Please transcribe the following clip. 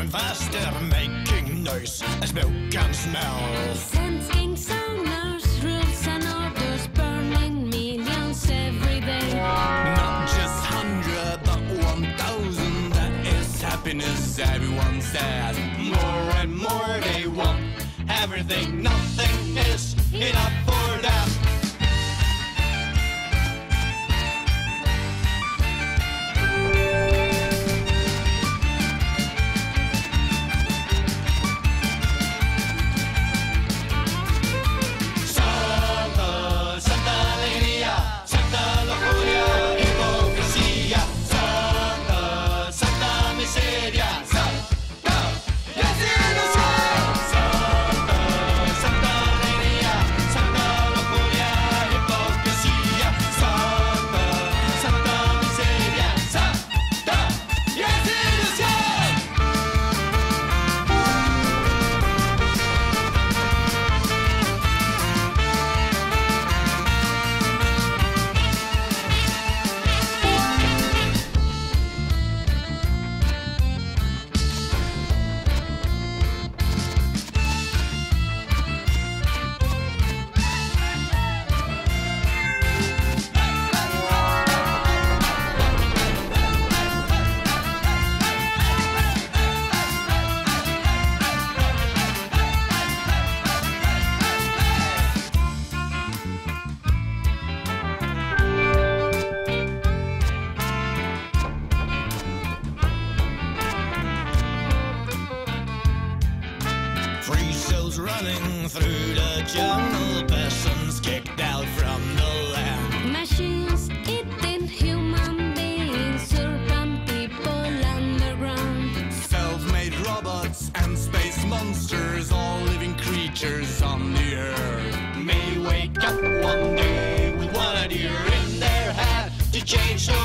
and faster, making noise as milk can smell. Sensing sonars, rules and orders, burning millions every day. Not just hundred, but one thousand. That is happiness, everyone says. More and more they want everything, nothing is enough for Free souls running through the jungle, persons kicked out from the land. Machines eating human beings, urban people underground. Self-made robots and space monsters, all living creatures on the earth. May wake up one day with one idea in their head to change the